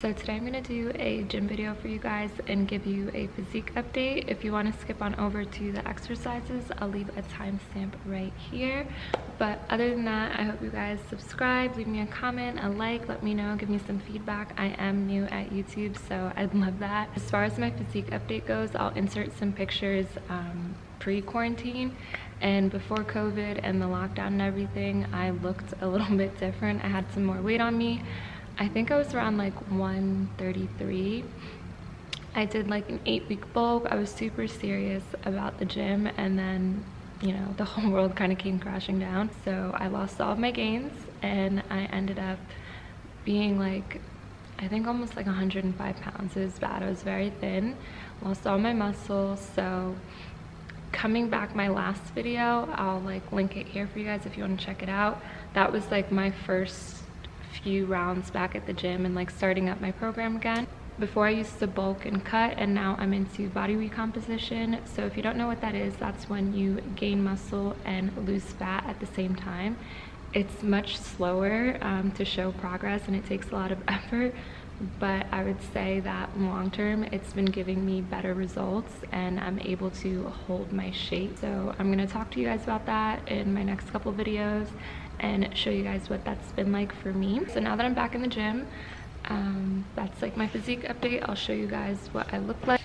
So today I'm going to do a gym video for you guys and give you a physique update. If you want to skip on over to the exercises, I'll leave a timestamp right here. But other than that, I hope you guys subscribe, leave me a comment, a like, let me know, give me some feedback. I am new at YouTube, so I'd love that. As far as my physique update goes, I'll insert some pictures um, pre-quarantine and before COVID and the lockdown and everything, I looked a little bit different. I had some more weight on me. I think I was around like 133. I did like an eight week bulk. I was super serious about the gym and then, you know, the whole world kind of came crashing down. So I lost all of my gains and I ended up being like, I think almost like 105 pounds. It was bad. I was very thin, lost all my muscle. So coming back my last video, I'll like link it here for you guys if you want to check it out. That was like my first few rounds back at the gym and like starting up my program again. Before I used to bulk and cut and now I'm into body recomposition. So if you don't know what that is, that's when you gain muscle and lose fat at the same time. It's much slower um, to show progress and it takes a lot of effort but I would say that long term it's been giving me better results and I'm able to hold my shape. So I'm gonna talk to you guys about that in my next couple videos and show you guys what that's been like for me. So now that I'm back in the gym, um, that's like my physique update. I'll show you guys what I look like.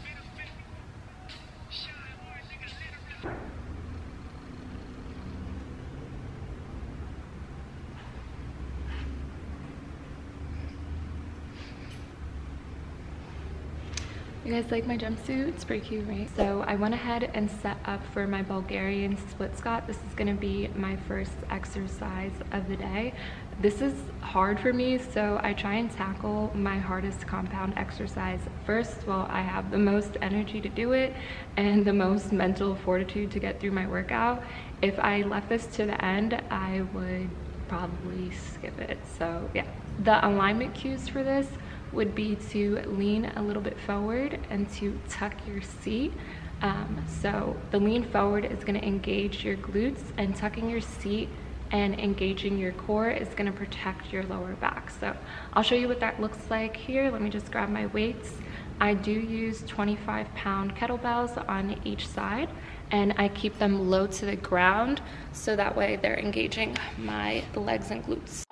You guys like my jumpsuit? It's pretty cute, right? So I went ahead and set up for my Bulgarian split squat. This is gonna be my first exercise of the day. This is hard for me, so I try and tackle my hardest compound exercise first while I have the most energy to do it and the most mental fortitude to get through my workout. If I left this to the end, I would probably skip it. So yeah, the alignment cues for this would be to lean a little bit forward and to tuck your seat. Um, so the lean forward is gonna engage your glutes and tucking your seat and engaging your core is gonna protect your lower back. So I'll show you what that looks like here. Let me just grab my weights. I do use 25 pound kettlebells on each side and I keep them low to the ground so that way they're engaging my legs and glutes.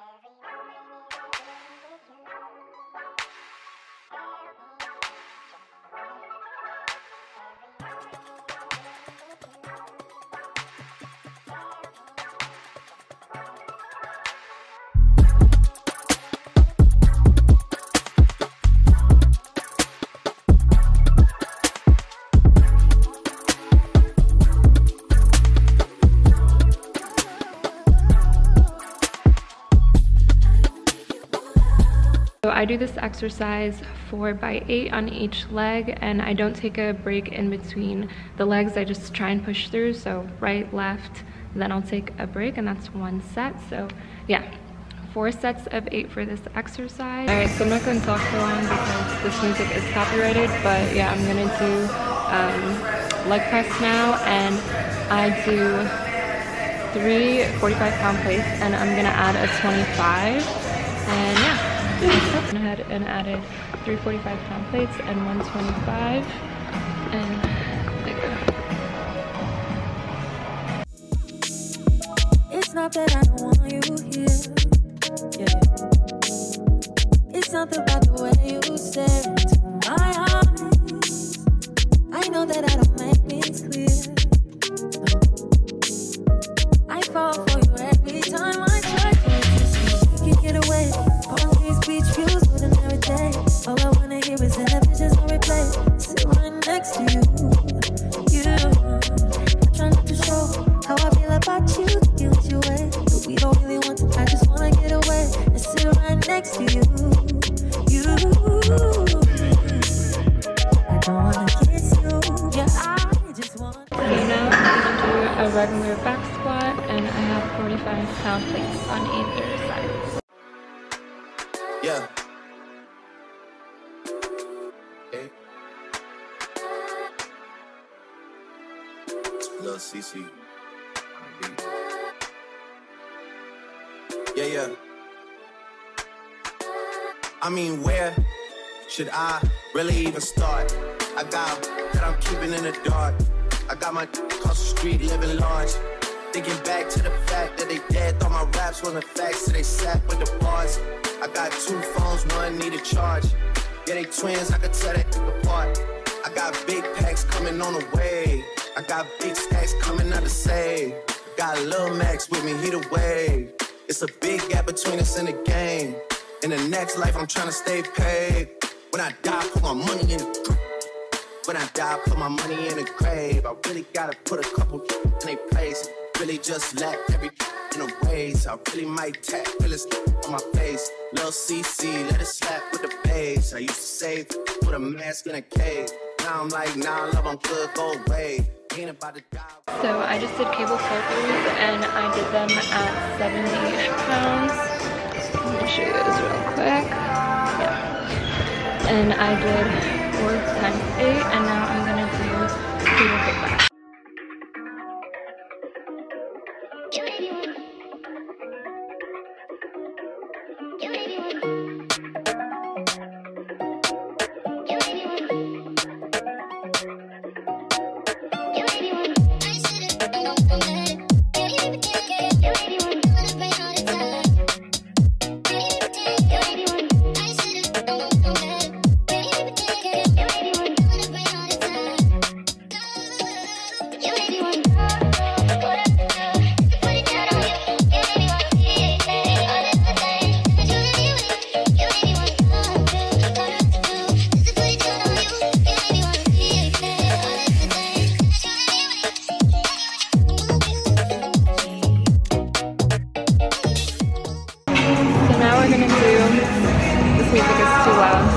Do this exercise four by eight on each leg and I don't take a break in between the legs. I just try and push through. So right, left, then I'll take a break and that's one set. So yeah, four sets of eight for this exercise. All right, so I'm not going to talk for long because this music is copyrighted, but yeah, I'm going to do um, leg press now and I do three 45 pound plates and I'm to add a 25 and yeah. Went ahead and added three 45 pound plates and 125 and It's not that I don't want you here. Yeah. It's something about the way you stare a regular back squat and I have 45 pound plates on either side. Yeah. Hey. Lil CC. Yeah, yeah. I mean, where Should I really even start? I got that I'm keeping in the dark. I got my across the street living large. Thinking back to the fact that they dead, thought my raps wasn't facts, so they sat with the bars. I got two phones, one need a charge. Yeah, they twins, I could tell they apart. I got big packs coming on the way. I got big stacks coming out to save. Got Lil Max with me, he the wave. It's a big gap between us and the game. In the next life, I'm trying to stay paid. When I die, put my money in the when I die, put my money in the grave. I really gotta put a couple in their place. Really just lack every in a ways. I really might tap realist on my face. Lil CC, let it slap with the bass. I used to save with a mask in a cave. Now I'm like, nah, love, I'm good, go away. So I just did cable filters and I did them at 70 pounds. Let me show you guys real quick. Yeah. And I did times eight and now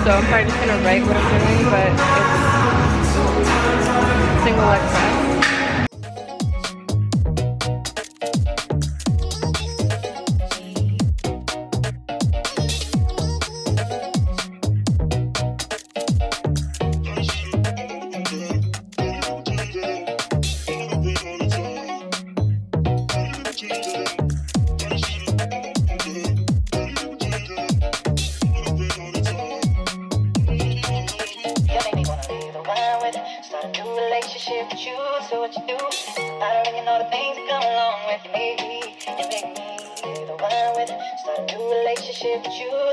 so I'm probably just gonna write what I'm doing, but it's single leg press. Relationship with you So what you do. I don't really know the things that come along with me You make me the one with Start a new relationship you